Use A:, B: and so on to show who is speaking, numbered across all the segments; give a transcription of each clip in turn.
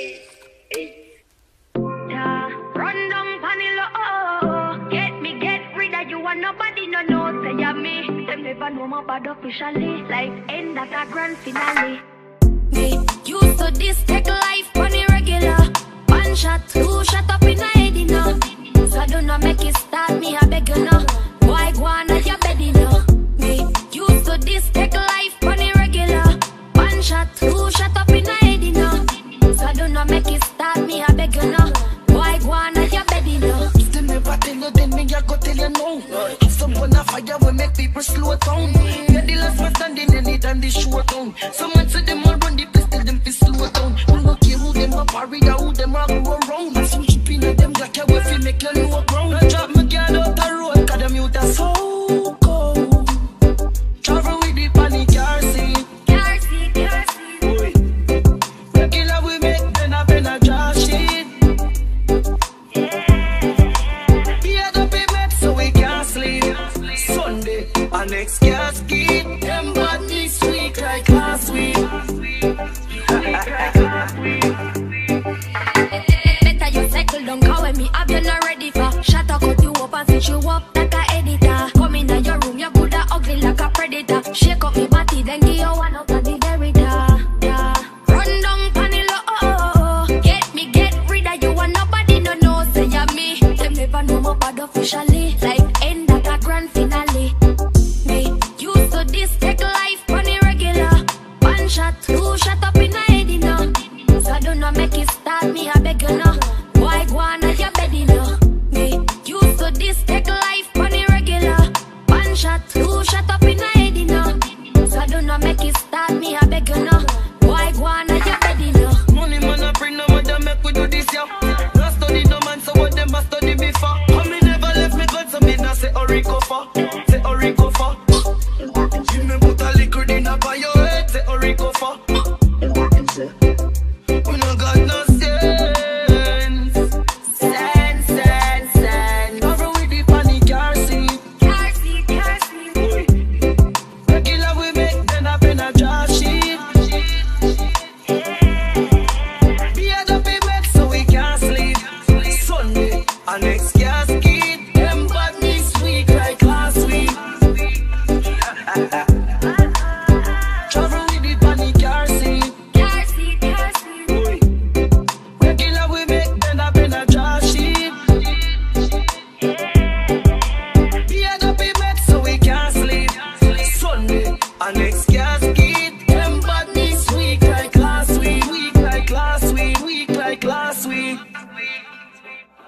A: Oh, officially like end at a grand finale. Me used to this take life on regular One shot, two shot up in a head, you know. So do not make it stop. me, I beg you now. make it start me, I beg you no. Why go on at your baby no?
B: If they never tell you, then me I go tell you no. If someone a fire, we make people slow down. Yeah, the last man standing, need and they show down. Someone to them.
A: Have you not ready for? Shut up, cut you up and say you
B: want Rico for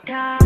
A: da